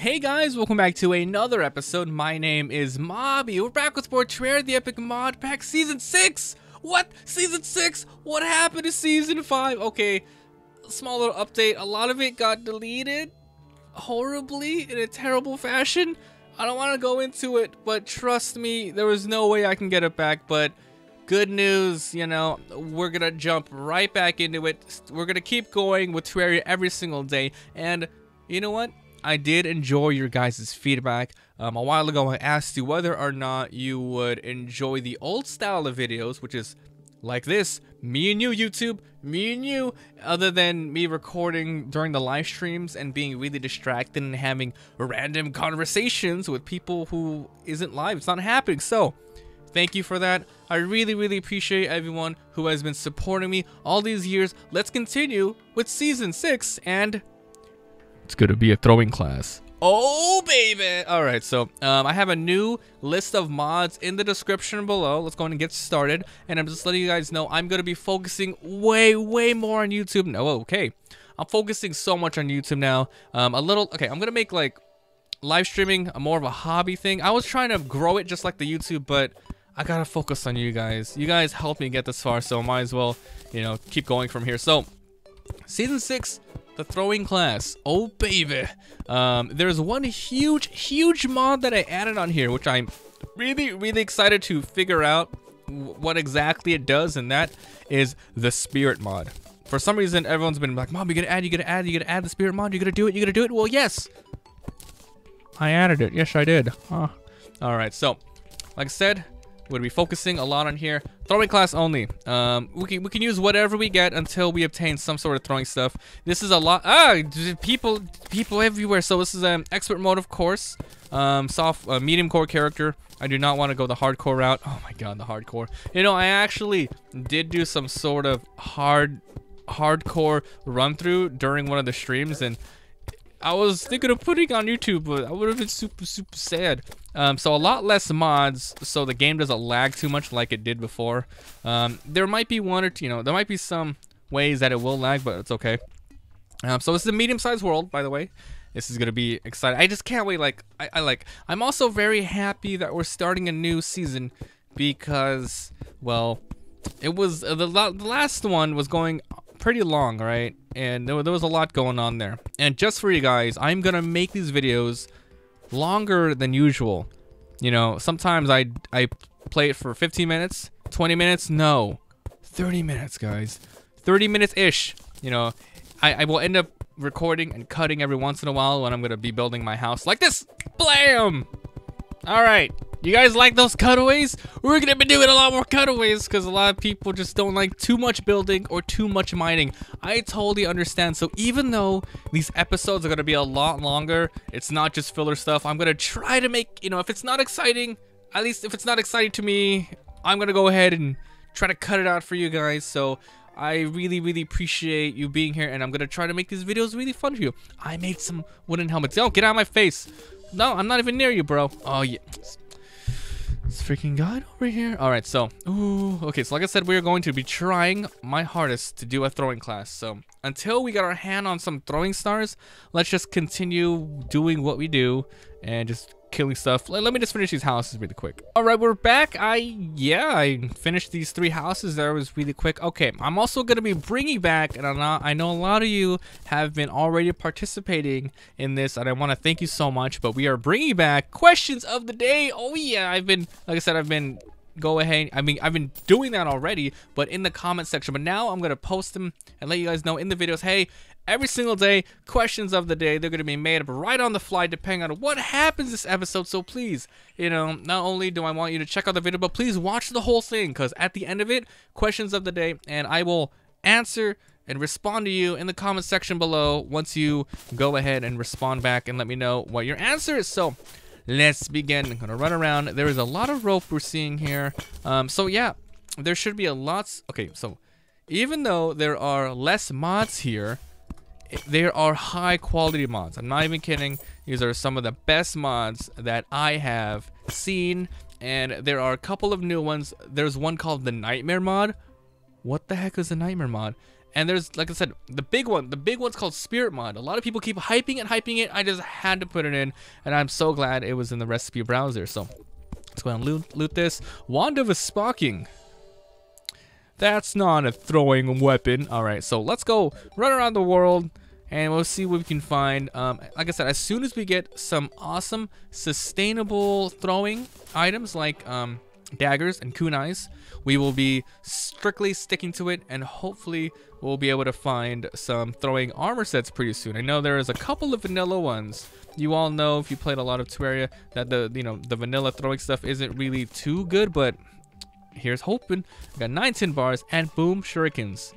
Hey guys, welcome back to another episode. My name is Mabi. We're back with more the Epic Mod Pack Season 6! What? Season 6? What happened to Season 5? Okay, small little update. A lot of it got deleted horribly in a terrible fashion. I don't want to go into it, but trust me, there was no way I can get it back, but good news, you know, we're gonna jump right back into it. We're gonna keep going with Terraria every single day, and you know what? I did enjoy your guys' feedback. Um, a while ago, I asked you whether or not you would enjoy the old style of videos, which is like this me and you, YouTube, me and you, other than me recording during the live streams and being really distracted and having random conversations with people who isn't live. It's not happening. So, thank you for that. I really, really appreciate everyone who has been supporting me all these years. Let's continue with season six and it's gonna be a throwing class. Oh, baby! Alright, so um, I have a new list of mods in the description below. Let's go and get started. And I'm just letting you guys know I'm going to be focusing way, way more on YouTube. No, okay. I'm focusing so much on YouTube now. Um, a little, okay, I'm going to make like live streaming a more of a hobby thing. I was trying to grow it just like the YouTube, but I got to focus on you guys. You guys helped me get this far, so I might as well, you know, keep going from here. So, Season 6 the throwing class. Oh, baby. Um, there's one huge, huge mod that I added on here, which I'm really, really excited to figure out what exactly it does, and that is the spirit mod. For some reason, everyone's been like, Mom, you gotta add, you gotta add, you gotta add the spirit mod, you gotta do it, you gotta do it. Well, yes. I added it. Yes, I did. Huh. All right, so, like I said, we're be focusing a lot on here. Throwing class only. Um, we can we can use whatever we get until we obtain some sort of throwing stuff. This is a lot. Ah, people people everywhere. So this is an expert mode, of course. Um, soft uh, medium core character. I do not want to go the hardcore route. Oh my god, the hardcore. You know, I actually did do some sort of hard hardcore run through during one of the streams and I was thinking of putting on YouTube, but I would have been super, super sad. Um, so a lot less mods, so the game doesn't lag too much like it did before. Um, there might be one or two, you know, there might be some ways that it will lag, but it's okay. Um, so this is a medium-sized world, by the way. This is gonna be exciting. I just can't wait. Like, I, I like. I'm also very happy that we're starting a new season because, well, it was uh, the, the last one was going pretty long, right? And there, there was a lot going on there. And just for you guys, I'm gonna make these videos longer than usual. You know, sometimes I I play it for 15 minutes, 20 minutes, no, 30 minutes, guys, 30 minutes ish. You know, I, I will end up recording and cutting every once in a while when I'm gonna be building my house like this. Blam! All right. You guys like those cutaways? We're gonna be doing a lot more cutaways because a lot of people just don't like too much building or too much mining. I totally understand. So even though these episodes are gonna be a lot longer, it's not just filler stuff. I'm gonna try to make, you know, if it's not exciting, at least if it's not exciting to me, I'm gonna go ahead and try to cut it out for you guys. So I really, really appreciate you being here, and I'm gonna try to make these videos really fun for you. I made some wooden helmets. Oh, get out of my face. No, I'm not even near you, bro. Oh, yeah. This freaking guy over here. All right, so, ooh, okay, so like I said, we are going to be trying my hardest to do a throwing class. So until we get our hand on some throwing stars, let's just continue doing what we do and just killing stuff. Let, let, me just finish these houses really quick. All right, we're back. I, yeah, I finished these three houses. That was really quick. Okay, I'm also going to be bringing back, and not, I know a lot of you have been already participating in this, and I want to thank you so much, but we are bringing back questions of the day. Oh, yeah, I've been, like I said, I've been go ahead i mean i've been doing that already but in the comment section but now i'm gonna post them and let you guys know in the videos hey every single day. Questions of the day, they're going to be made up right on the fly depending on what happens this episode. So please, you know, not only do I want you to check out the video, but please watch the whole thing because at the end of it, questions of the day, and I will answer and respond to you in the comment section below once you go ahead and respond back and let me know what your answer is. So let's begin. I'm gonna run around. There is a lot of rope we're seeing here. Um, so yeah, there should be a lot. Okay, so even though there are less mods here, there are high quality mods. I'm not even kidding. These are some of the best mods that I have seen. And there are a couple of new ones. There's one called the Nightmare mod. What the heck is the Nightmare mod? And there's, like I said, the big one. The big one's called Spirit Mod. A lot of people keep hyping it, hyping it. I just had to put it in, and I'm so glad it was in the recipe browser. So let's go and loot, loot this. Wand of Sparking. That's not a throwing weapon. All right, so let's go run around the world and we'll see what we can find. Um, like I said, as soon as we get some awesome, sustainable throwing items like um, daggers and kunais, we will be strictly sticking to it and hopefully we'll be able to find some throwing armor sets pretty soon. I know there is a couple of vanilla ones. You all know if you played a lot of Terraria that the you know the vanilla throwing stuff isn't really too good, but here's hoping. We got nine tin bars and boom shurikens.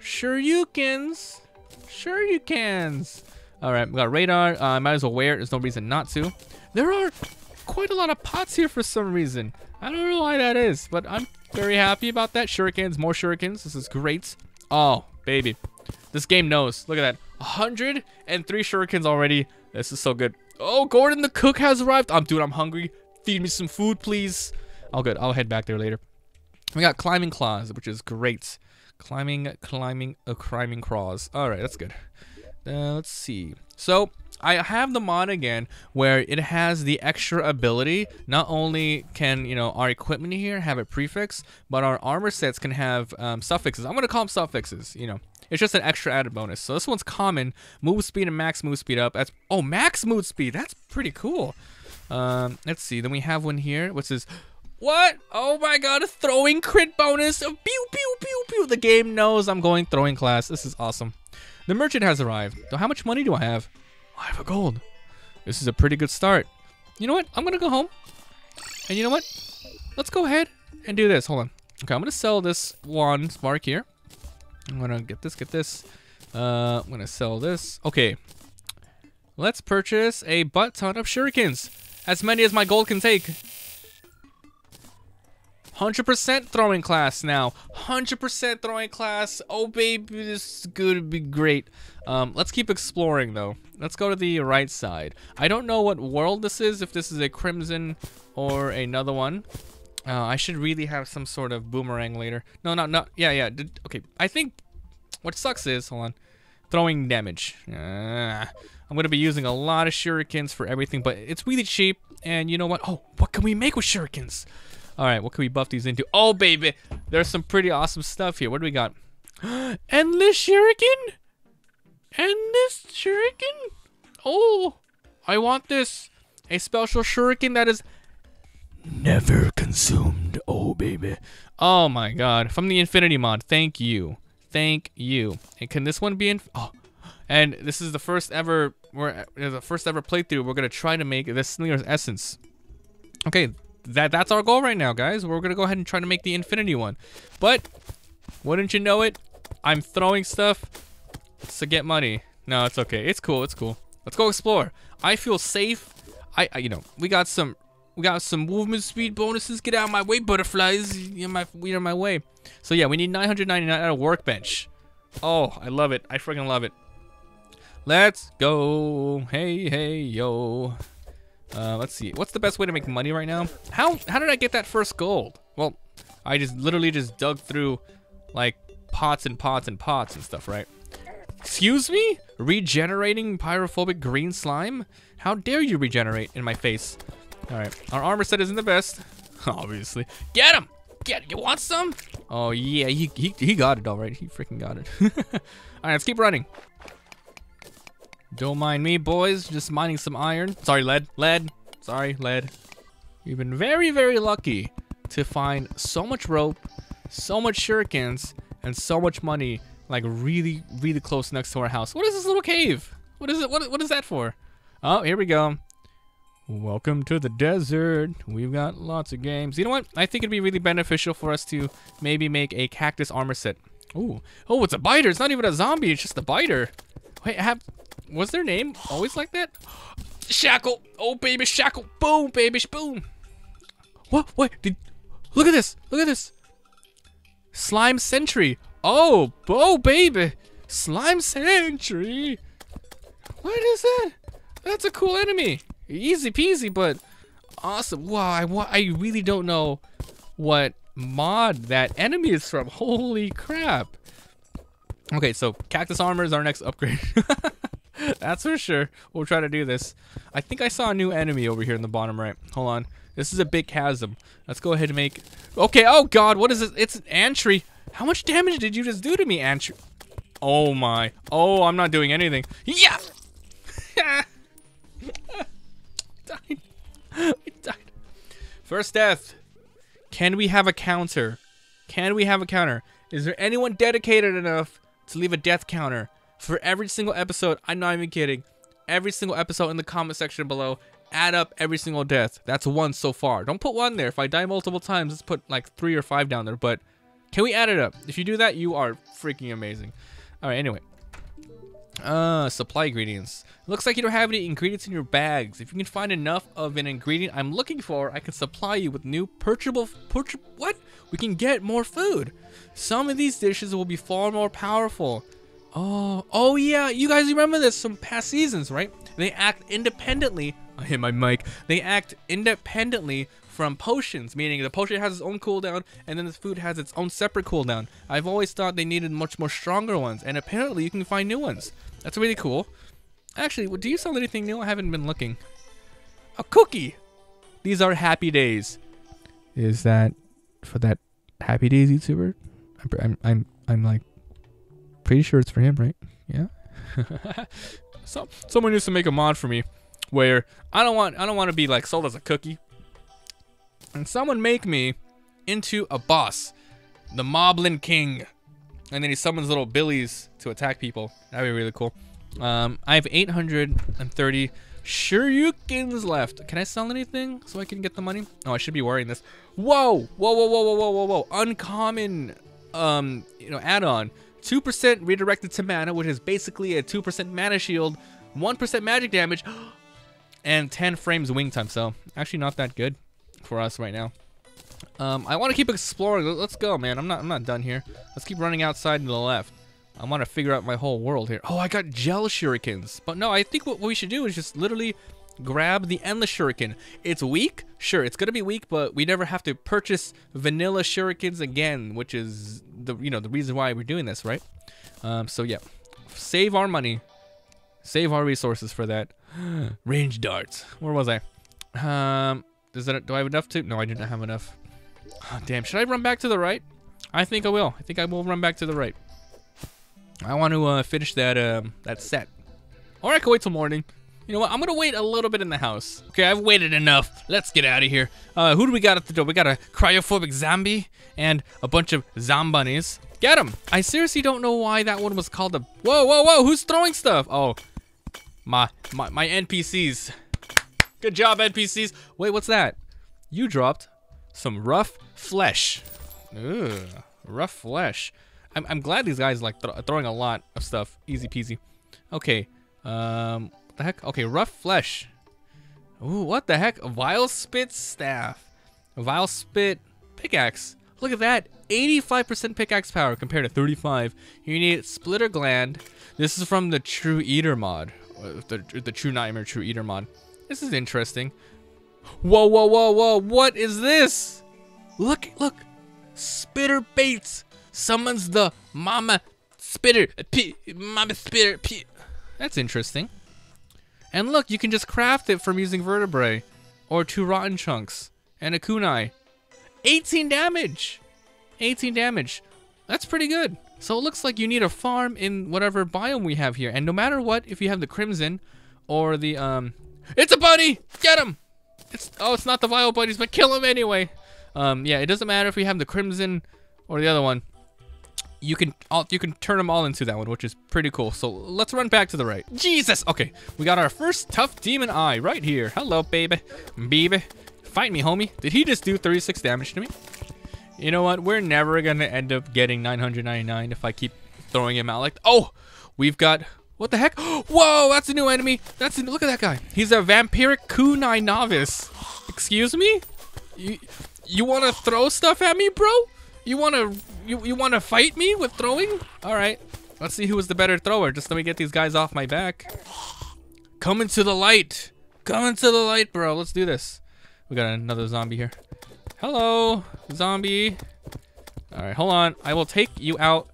Shoryukens. Sure you cans. All right, we got radar. Uh, might as well wear it. There's no reason not to. There are quite a lot of pots here for some reason. I don't know why that is, but I'm very happy about that. Shurikens, more shurikens. This is great. Oh, baby. This game knows. Look at that. 103 shurikens already. This is so good. Oh, Gordon the cook has arrived. I'm, dude, I'm hungry. Feed me some food, please. Oh, good. I'll head back there later. We got climbing claws, which is great. Climbing, climbing, a uh, climbing claws. All right, that's good. Uh, let's see. So I have the mod again where it has the extra ability. Not only can, you know, our equipment here have a prefix, but our armor sets can have um, suffixes. I'm going to call them suffixes, you know. It's just an extra added bonus. So this one's common. Move speed and max move speed up. That's Oh, max move speed. That's pretty cool. Um, let's see. Then we have one here, which is what? Oh my god, a throwing crit bonus. Of pew, pew, pew, pew. The game knows I'm going throwing class. This is awesome. The merchant has arrived. So how much money do I have? I have a gold. This is a pretty good start. You know what? I'm going to go home. And you know what? Let's go ahead and do this. Hold on. Okay, I'm going to sell this one spark here. I'm going to get this, get this. Uh, I'm going to sell this. Okay. Let's purchase a butt ton of shurikens. As many as my gold can take. 100% throwing class now. 100% throwing class. Oh, baby, this is going to be great. Um, let's keep exploring, though. Let's go to the right side. I don't know what world this is, if this is a Crimson or another one. Uh, I should really have some sort of boomerang later. No, not, not, yeah, yeah. Did, okay, I think what sucks is, hold on, throwing damage. Uh, I'm going to be using a lot of shurikens for everything, but it's really cheap. And you know what? Oh, what can we make with shurikens? All right, what can we buff these into? Oh, baby, there's some pretty awesome stuff here. What do we got? Endless shuriken? Endless shuriken? Oh, I want this. A special shuriken that is never consumed. Oh, baby. Oh, my God. From the Infinity mod. Thank you. Thank you. And can this one be in? Oh, and this is the first ever. We're uh, the first ever playthrough. We're gonna try to make this Slinger's essence. Okay, that that's our goal right now, guys. We're gonna go ahead and try to make the infinity one. But wouldn't you know it? I'm throwing stuff to get money. No, it's okay. It's cool. It's cool. Let's go explore. I feel safe. I, I you know, we got some we got some movement speed bonuses. Get out of my way, butterflies. You're my you're my way. So yeah, we need 999 at a workbench. Oh, I love it. I freaking love it. Let's go. Hey, hey, yo. Uh, let's see. What's the best way to make money right now? How how did I get that first gold? Well, I just literally just dug through like pots and pots and pots and stuff, right? Excuse me? Regenerating pyrophobic green slime? How dare you regenerate in my face? All right, our armor set isn't the best, obviously. Get him! Get, him. you want some? Oh yeah, he, he, he got it all right. He freaking got it. all right, let's keep running. Don't mind me, boys. Just mining some iron. Sorry, lead. Lead. Sorry, lead. We've been very, very lucky to find so much rope, so much shurikens, and so much money, like really, really close next to our house. What is this little cave? What is it? What, what is that for? Oh, here we go. Welcome to the desert. We've got lots of games. You know what? I think it'd be really beneficial for us to maybe make a cactus armor set. Ooh. Oh, it's a biter. It's not even a zombie. It's just a biter. Wait, I have was their name always like that? Shackle. Oh, baby, shackle. Boom, baby, boom. What? What? Did, look at this. Look at this. Slime Sentry. Oh, oh, baby. Slime Sentry. What is that? That's a cool enemy. Easy peasy, but awesome. Wow, I, I really don't know what mod that enemy is from. Holy crap. Okay, so cactus armor is our next upgrade. That's for sure. We'll try to do this. I think I saw a new enemy over here in the bottom right. Hold on. This is a big chasm. Let's go ahead and make... Okay, oh god, what is this? It's an Antry. How much damage did you just do to me, Antry? Oh my. Oh, I'm not doing anything. Yeah! died. I died. First death. Can we have a counter? Can we have a counter? Is there anyone dedicated enough to leave a death counter for every single episode? I'm not even kidding. Every single episode in the comment section below. Add up every single death. That's one so far. Don't put one there. If I die multiple times, let's put like three or five down there. But can we add it up? If you do that, you are freaking amazing. All right, anyway. Uh, supply ingredients. Looks like you don't have any ingredients in your bags. If you can find enough of an ingredient I'm looking for, I can supply you with new purchasable, purch what? We can get more food. Some of these dishes will be far more powerful. Oh, oh yeah, you guys remember this from past seasons, right? They act independently. I hit my mic. They act independently from potions, meaning the potion has its own cooldown and then the food has its own separate cooldown. I've always thought they needed much more stronger ones, and apparently you can find new ones. That's really cool. Actually, do you sell anything new? I haven't been looking. A cookie! These are happy days. Is that for that happy days YouTuber? I'm, I'm, I'm, I'm like pretty sure it's for him, right? Yeah. so someone used to make a mod for me where I don't want I don't want to be like sold as a cookie and someone make me into a boss, the Moblin King. And then he summons little billies to attack people. That'd be really cool. Um, I have 830 shurikens left. Can I sell anything so I can get the money? Oh, I should be wearing this. Whoa! Whoa, whoa, whoa, whoa, whoa, whoa, whoa. Uncommon, um, you know, add-on. 2% redirected to mana, which is basically a 2% mana shield, 1% magic damage, and 10 frames wing time. So, actually not that good for us right now. Um, I want to keep exploring. Let's go, man. I'm not. I'm not done here. Let's keep running outside to the left. I want to figure out my whole world here. Oh, I got gel shurikens. But no, I think what we should do is just literally grab the endless shuriken. It's weak, sure, it's gonna be weak, but we never have to purchase vanilla shurikens again, which is the you know the reason why we're doing this, right? Um, so yeah, save our money, save our resources for that. Range darts. Where was I? Um, does that, do I have enough to? No, I didn't have enough. Oh, damn, should I run back to the right? I think I will. I think I will run back to the right. I want to uh, finish that um, that set. Or I can wait till morning. You know what? I'm gonna wait a little bit in the house. Okay, I've waited enough. Let's get out of here. Uh, who do we got at the door? We got a cryophobic zombie and a bunch of zombies. Get him! I seriously don't know why that one was called a. Whoa, whoa, whoa! Who's throwing stuff? Oh, my my my NPCs. Good job, NPCs. Wait, what's that? You dropped some rough flesh. Ugh, rough flesh. I'm, I'm glad these guys like th throwing a lot of stuff. Easy peasy. Okay. Um, the heck? Okay, rough flesh. Ooh, what the heck? Vile spit staff. Vile spit pickaxe. Look at that. 85% pickaxe power compared to 35. You need splitter gland. This is from the True Eater mod. Uh, the, the True Nightmare True Eater mod. This is interesting. Whoa, whoa, whoa, whoa. What is this? Look, look. Spitter baits. Summons the mama spitter. P mama spitter. P That's interesting. And look, you can just craft it from using vertebrae. Or two rotten chunks. And a kunai. 18 damage. 18 damage. That's pretty good. So it looks like you need a farm in whatever biome we have here. And no matter what, if you have the crimson or the um it's a bunny! Get him! It's oh, it's not the vile bunnies, but kill him anyway. Um, yeah, it doesn't matter if we have the crimson or the other one. You can all, you can turn them all into that one, which is pretty cool. So let's run back to the right. Jesus! Okay, we got our first tough demon eye right here. Hello, baby. Baby. Fight me, homie. Did he just do 36 damage to me? You know what? We're never gonna end up getting 999 if I keep throwing him out like... Oh! We've got what the heck? Whoa, that's a new enemy. That's a, look at that guy. He's a vampiric kunai novice. Excuse me? You you want to throw stuff at me, bro? You want to you, you want to fight me with throwing? All right. Let's see who is the better thrower. Just let me get these guys off my back. Come into the light. Come into the light, bro. Let's do this. We got another zombie here. Hello, zombie. All right, hold on. I will take you out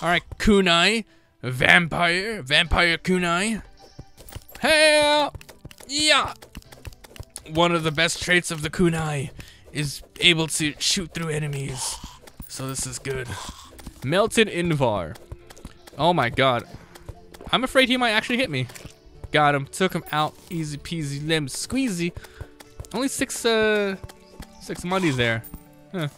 All right, kunai, vampire, vampire kunai. Hey, yeah. One of the best traits of the kunai is able to shoot through enemies. So this is good. Melted Invar. Oh my god. I'm afraid he might actually hit me. Got him. Took him out. Easy peasy lemon squeezy. Only six, uh, six monies there. Huh.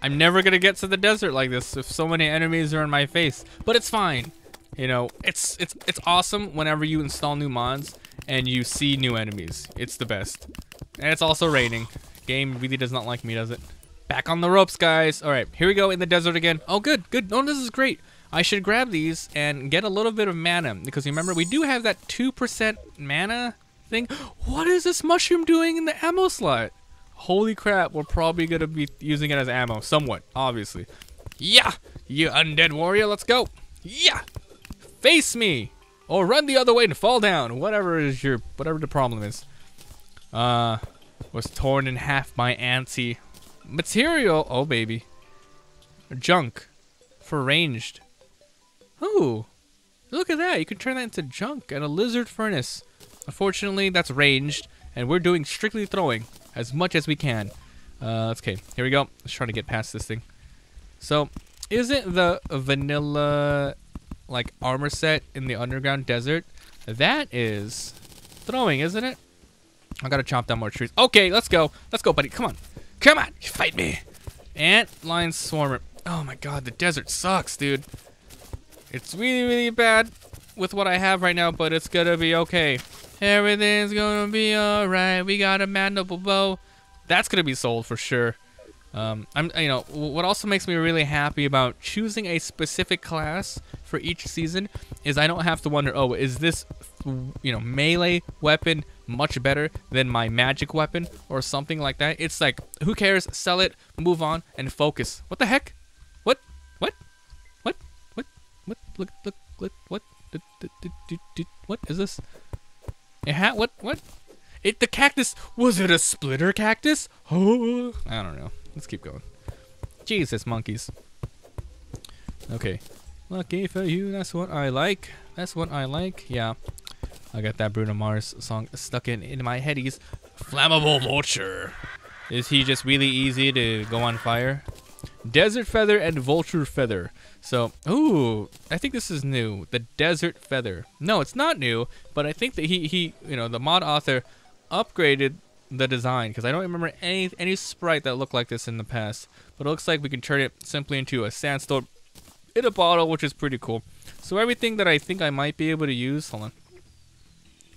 I'm never gonna get to the desert like this if so many enemies are in my face. But it's fine. You know, it's it's it's awesome whenever you install new mods and you see new enemies. It's the best. And it's also raining. Game really does not like me, does it? Back on the ropes, guys. All right, here we go in the desert again. Oh, good, good. Oh, this is great. I should grab these and get a little bit of mana because remember we do have that 2% mana thing. What is this mushroom doing in the ammo slot? Holy crap, we're probably going to be using it as ammo, somewhat, obviously. Yeah, you undead warrior, let's go. Yeah, face me. Or run the other way and fall down, whatever is your, whatever the problem is. Uh, was torn in half by anti. Material, oh baby. Junk, for ranged. Ooh, look at that, you can turn that into junk and a Lihzahrd furnace. Unfortunately, that's ranged, and we're doing strictly throwing as much as we can. Uh, okay, here we go. Let's try to get past this thing. So, isn't the vanilla like armor set in the underground desert? That is throwing, isn't it? I gotta chop down more trees. Okay, let's go. Let's go, buddy. Come on. Come on. Fight me. Ant lion swarmer. Oh my god, the desert sucks, dude. It's really, really bad with what I have right now, but it's gonna be okay. Everything's gonna be alright. We got a mandible bow. That's gonna be sold for sure. Um, I'm, you know, what also makes me really happy about choosing a specific class for each season is I don't have to wonder, oh, is this, you know, melee weapon much better than my magic weapon or something like that? It's like, who cares? Sell it, move on, and focus. What the heck? What? What? What? What? What? Look, look, look, what? What is this? A hat? What? What? It the cactus was it a splitter cactus? Oh, I don't know. Let's keep going. Jesus, monkeys. Okay. Lucky for you, that's what I like. That's what I like. Yeah. I got that Bruno Mars song stuck in, in my head. He's Flammable Vulture. Is he just really easy to go on fire? Desert Feather and Vulture Feather. So, ooh, I think this is new. The Desert Feather. No, it's not new, but I think that he, he you know, the mod author upgraded the design because I don't remember any any sprite that looked like this in the past. But it looks like we can turn it simply into a sandstorm in a bottle, which is pretty cool. So everything that I think I might be able to use, hold on.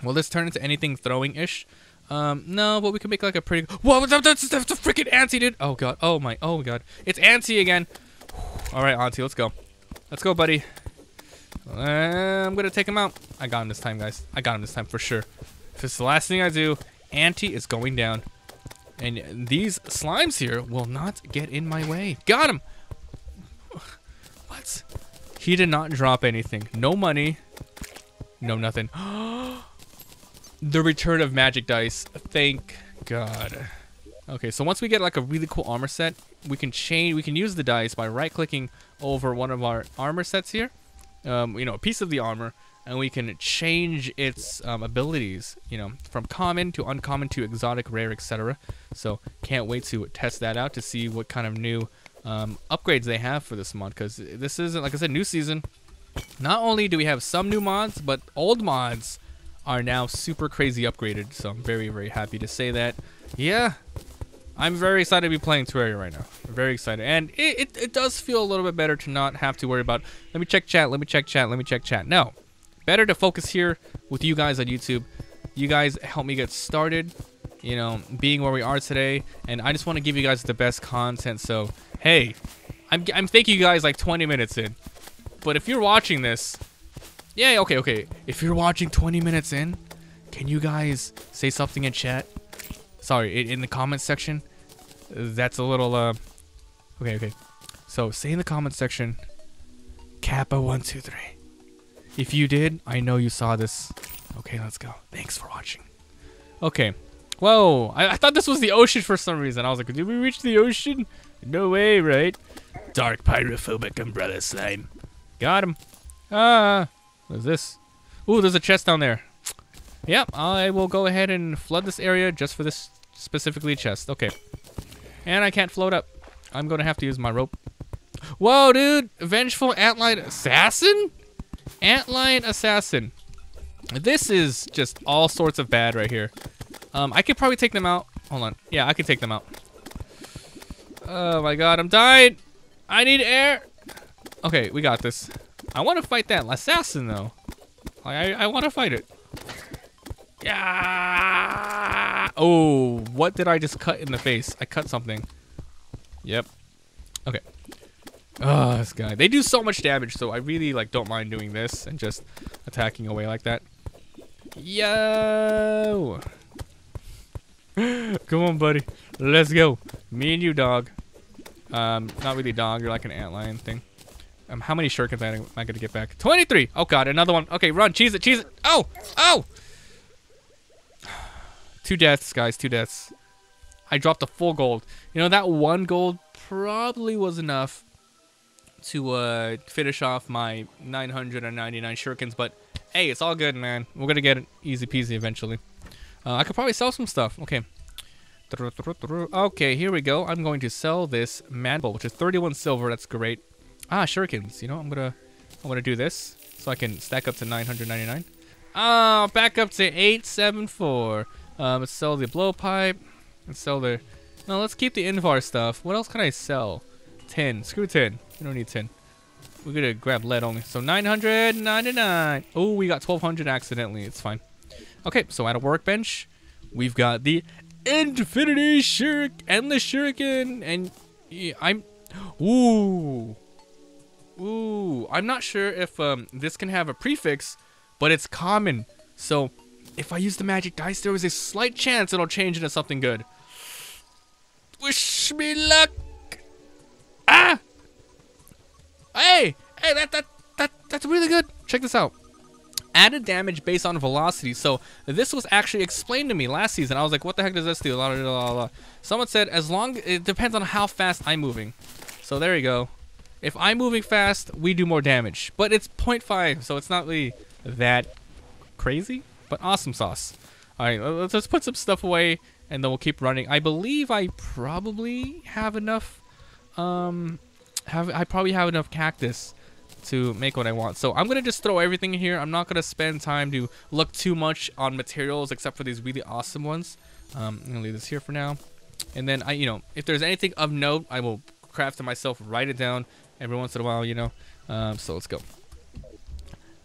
Will this turn into anything throwing-ish? Um, no, but we can make like a pretty. Whoa, that's, that's, that's a freaking Auntie, dude! Oh god, oh my, oh god, it's Auntie again. All right, Auntie, let's go. Let's go, buddy. I'm gonna take him out. I got him this time, guys. I got him this time for sure. If it's the last thing I do, Auntie is going down. And these slimes here will not get in my way. Got him! What? He did not drop anything. No money. No nothing. the return of magic dice. Thank God. Okay, so once we get like a really cool armor set, we can change, we can use the dice by right clicking over one of our armor sets here. Um, you know, a piece of the armor, and we can change its um, abilities, you know, from common to uncommon to exotic, rare, etc. So can't wait to test that out to see what kind of new um, upgrades they have for this mod, because this isn't, like I said, new season. Not only do we have some new mods, but old mods are now super crazy upgraded, so I'm very, very happy to say that. Yeah, I'm very excited to be playing Terraria right now. Very excited. And it, it, it, does feel a little bit better to not have to worry about, let me check chat, let me check chat, let me check chat. No. Better to focus here with you guys on YouTube. You guys help me get started, you know, being where we are today. And I just want to give you guys the best content. So, hey, I'm, I'm thanking you guys like 20 minutes in. But if you're watching this, yeah, okay, okay. If you're watching 20 minutes in, can you guys say something in chat? Sorry, in the comments section. That's a little, uh... Okay, okay. So, say in the comments section, Kappa123. If you did, I know you saw this. Okay, let's go. Thanks for watching. Okay. Whoa, I, I thought this was the ocean for some reason. I was like, did we reach the ocean? No way, right? Dark pyrophobic umbrella slime. Got him. Ah, what is this? Ooh, there's a chest down there. Yep, I will go ahead and flood this area just for this specifically chest. Okay. And I can't float up. I'm going to have to use my rope. Whoa, dude! Vengeful Antlion Assassin? Antlion Assassin. This is just all sorts of bad right here. Um, I could probably take them out. Hold on. Yeah, I could take them out. Oh my god, I'm dying! I need air! Okay, we got this. I want to fight that assassin, though. I, I want to fight it. Yeah! Oh, what did I just cut in the face? I cut something. Yep. Okay. Oh, this guy. They do so much damage, so I really like don't mind doing this and just attacking away like that. Yo! Come on, buddy. Let's go. Me and you, dog. Um, not really dog. You're like an antlion thing. Um, how many shurikens am I gonna get back? 23! Oh god, another one. Okay, run. Cheese it, cheese it. Oh! Oh! Two deaths, guys. Two deaths. I dropped a full gold. You know, that one gold probably was enough to uh, finish off my 999 shurikens, but hey, it's all good, man. We're gonna get it easy peasy eventually. Uh, I could probably sell some stuff. Okay. Okay, here we go. I'm going to sell this mandible, which is 31 silver. That's great. Ah, shurikens. You know, I'm gonna, I'm gonna do this so I can stack up to 999. Ah, back up to 874. Um, let's sell the blowpipe. Let's sell the. No, let's keep the Invar stuff. What else can I sell? Tin. Screw tin. We don't need tin. We're gonna grab lead only. So 999. Oh, we got 1200 accidentally. It's fine. Okay, so at a workbench, we've got the Infinity Shuriken, Endless Shuriken, and I'm. Ooh. Ooh. I'm not sure if um, this can have a prefix, but it's common. So if I use the magic dice, there is a slight chance it'll change into something good. Wish me luck. Ah! Hey! Hey, that, that, that, that's really good. Check this out. Added damage based on velocity. So this was actually explained to me last season. I was like, what the heck does this do? La, la, la, Someone said, as long, it depends on how fast I'm moving. So there you go. If I'm moving fast, we do more damage. But it's 0.5, so it's not really that crazy, but awesome sauce. All right, let's, let's put some stuff away, and then we'll keep running. I believe I probably have enough um, have I probably have enough cactus to make what I want. So I'm gonna just throw everything in here. I'm not gonna spend time to look too much on materials except for these really awesome ones. Um, I'm gonna leave this here for now. And then I, you know, if there's anything of note, I will craft it myself, write it down every once in a while, you know. Um, so let's go.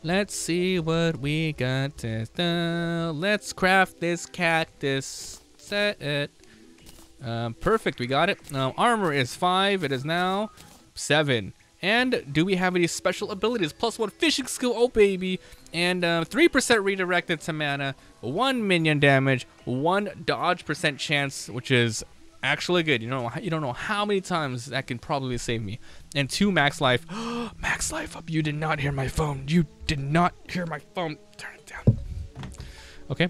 Let's see what we got. To, let's craft this cactus set. Um, perfect, we got it. Now, armor is 5. It is now 7. And do we have any special abilities? Plus 1 fishing skill, oh baby. And 3% uh, redirected to mana, 1 minion damage, 1 dodge percent chance, which is actually good. You know, you don't know how many times that can probably save me. And 2 max life. max life up. You did not hear my phone. You did not hear my phone. Turn it down. Okay.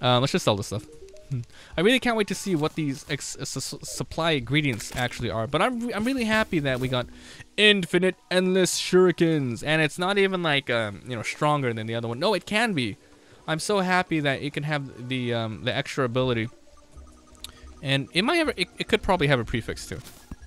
Uh, let's just sell this stuff. I really can't wait to see what these supply ingredients actually are. But I'm, re I'm really happy that we got infinite endless shurikens. And it's not even like, um, you know, stronger than the other one. No, it can be. I'm so happy that it can have the um, the extra ability. And it might have, it, it could probably have a prefix too.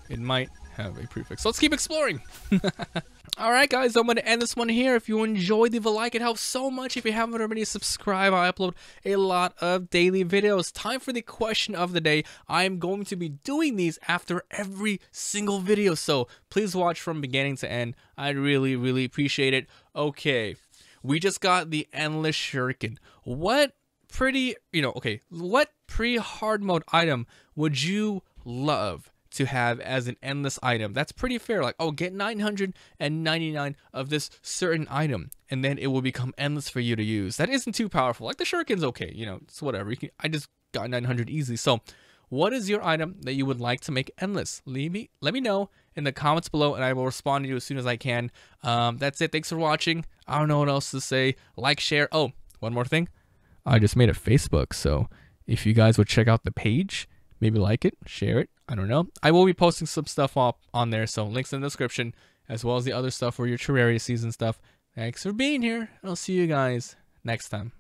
It might have a prefix. Let's keep exploring. Alright guys, I'm going to end this one here. If you enjoyed, leave a like. It helps so much. If you haven't already, subscribe. I upload a lot of daily videos. Time for the question of the day. I'm going to be doing these after every single video. So please watch from beginning to end. I really, really appreciate it. Okay, we just got the Endless Shuriken. What pretty, you know, okay, what pre-hard mode item would you love? to have as an endless item. That's pretty fair. Like, oh, get 999 of this certain item, and then it will become endless for you to use. That isn't too powerful. Like the shuriken's okay, you know, it's whatever. You can, I just got 900 easily. So, what is your item that you would like to make endless? Leave me, let me know in the comments below, and I will respond to you as soon as I can. Um, that's it. Thanks for watching. I don't know what else to say. Like, share. Oh, one more thing. I just made a Facebook, so if you guys would check out the page, maybe like it, share it. I don't know. I will be posting some stuff up on there, so links in the description, as well as the other stuff for your Terraria season stuff. Thanks for being here, and I'll see you guys next time.